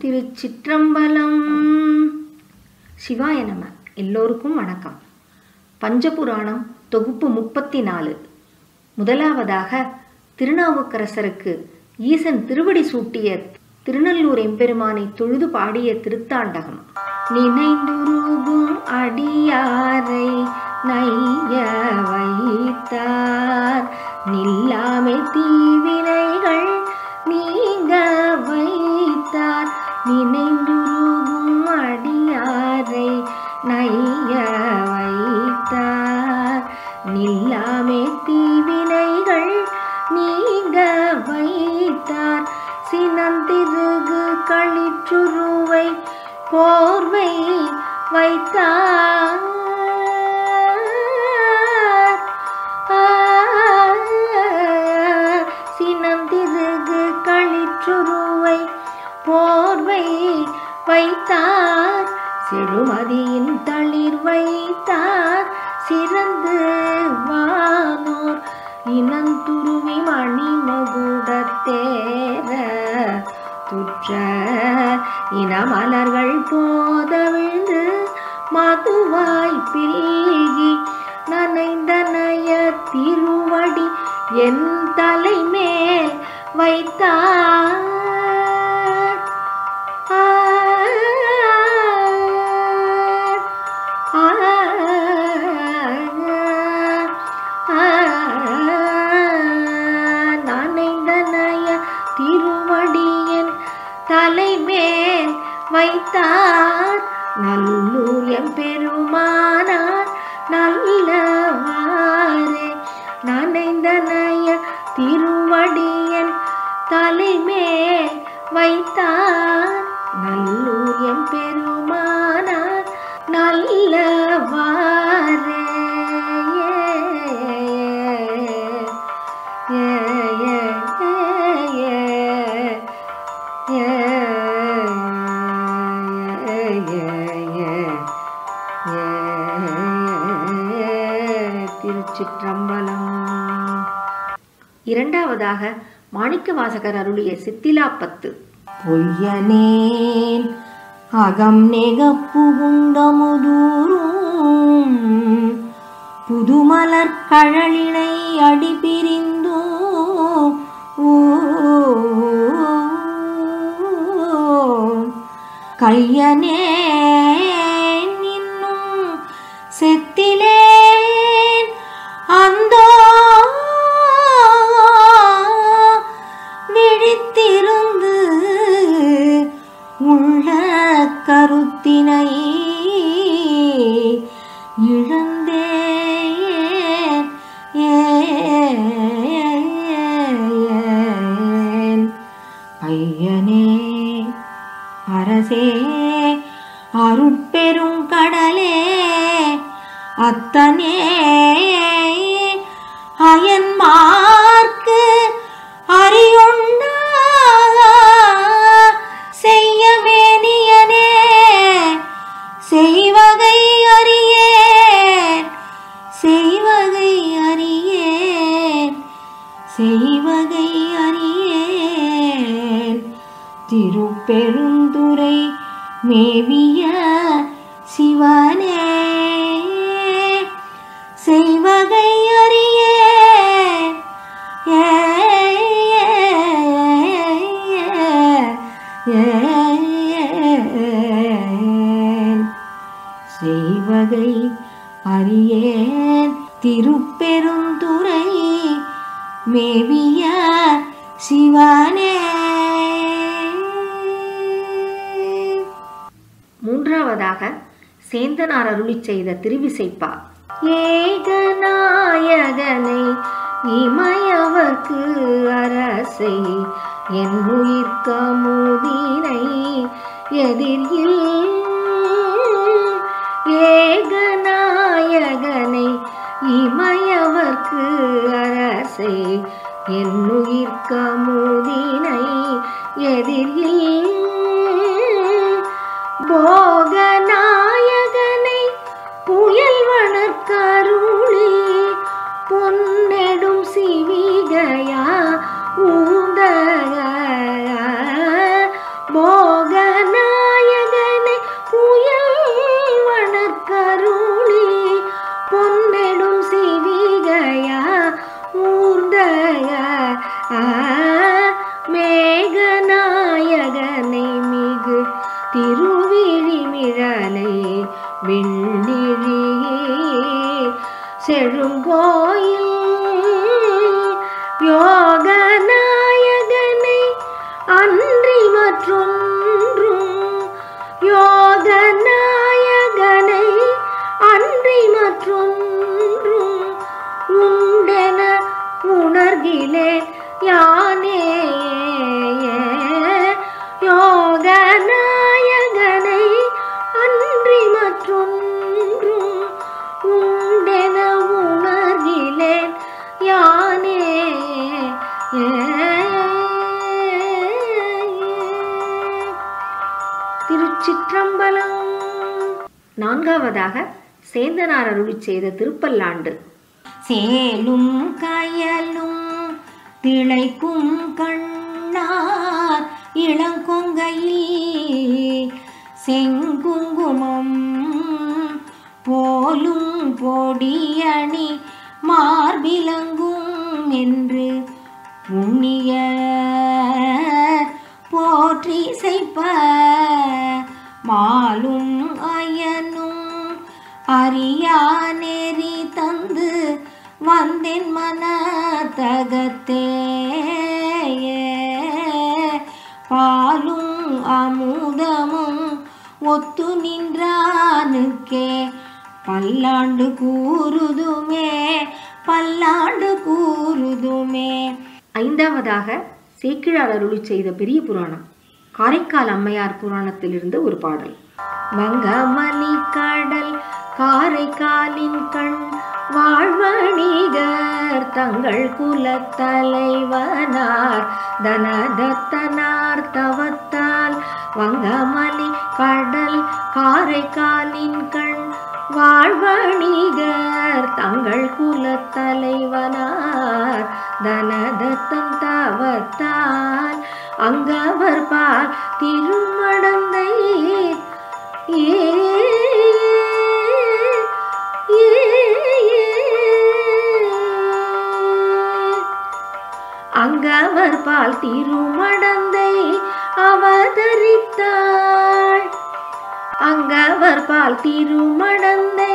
திருச்சிற்றம்பலம். சிவாய நம. எல்லோருக்கும் வணக்கம். பஞ்சபுராணம் தொகுப்பு முப்பத்தி நாலு முதலாவதாக திருநாவுக்கரசருக்கு ஈசன் திருவடி சூட்டிய திருநல்லூர் எம்பெருமானை தொழுது பாடிய திருத்தாண்டகம். நினைந்துருகும் அடியாரை நைய வைத்தார். நில்லாமை தீவினைகள் நினைந்துருகும் அடியாரை நைய வைத்தார். நில்லாமே தீவினைகள் நீங்க வைத்தார். சினந்திருகு களிற்றுருவை போர்வை வைத்தார். சினந்திருகு களிற்றுருவை போர்வை வைத்தார். செழுமதியின் தளிர் வைத்தார். சிறந்து வானோர் இனந்துருவி மணி மகுடத்தேர துற்ற இனமலர்கள் போதவிழ்ந்து மதுவாய் பில்கி நனைந்த நய திருவடி என் தலைமேல் வைத்தார். இரண்டாவதாக மாணிக்க வாசகர் அருளிய சித்திலாப்பத்து பொய்யனேன் அகம் நெகப்புகுந்தமுதூரும் புதுமலர் கழலினை அடி பிரிந்தோ கையனே ஐயனே அரசே அருட்பெரும் கடலே அத்தனே அயன்மா பெருந்துரை மேவிய சிவனே. செய்வகை அறிய செய்வகை அறியேன். திருப்பெருந்துரை மேவிய சிவனே. மூன்றாவதாக சேந்தனார் அருளி செய்த திருவிசைப்பா. ஏகநாயகனை இமயவர்க்கு அரசை என் உயிர்க்கமுதினை எதிரில் ஏகநாயகனை இமயவர்க்கு அரசை என் உயிர்க்கமுதினை எதிரில் போக நாயகனை புயல் வளர்க்கருளி பொன்னெடும் செழுங்கோயில் யோக நாயகனை அன்றி மற்றும் திருச்சிற்றம்பலம் நான்காவதாக சேந்தனார் அருளிச் செய்த திருப்பல்லாண்டு. சேலும் கயலும் திளைக்கும் கண்ணார் இளங்கொங்கையில் செங்குங்குமம் போலும் பொடியணி மார்பிலங்கும் என்று புண்ணிய போற்றி செய்ப்பார் மாலும் அயனும் அறியா நெறி தந்து வந்தேன் மனத்தகத்தே பாலும் அமுதமும் ஒத்து நின்றானுக்கே. பல்லாண்டு கூறுதுமே பல்லாண்டு கூறுதுமே. ஐந்தாவதாக சேக்கிழார் அருளி செய்த பெரிய புராணம். காரைக்கால் அம்மையார் புராணத்திலிருந்து ஒரு பாடல். வங்கமலி கடல் காரைக்காலின் கண் வாழ்வணிகர் தங்கள் குலத்தலைவனார் தனதத்தனார் தவத்தால். வங்கமலி கடல் காரைக்காலின் கண் வாழ்வணிகர் தங்கள் குலத்தலைவனார் தனதத்தன் தவத்தால் அங்கவர் பால் திருமடந்தை ஏ, அங்கவர் பால் திருமடந்தை அவர் பால் திருமணந்தை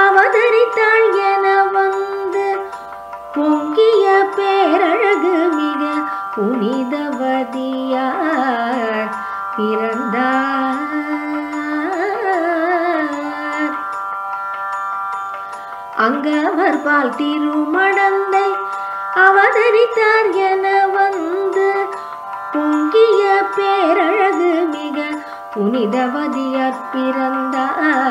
அவதரித்தாள் என வந்து பொங்கிய பேரழகு மிக புனிதவதியார் பிறந்தார். அங்கவர் பால் திருமணந்தை அவதரித்தார் என வந்து பொங்கிய பேரழகு மிக புனிதவதியார் பிறந்தார்.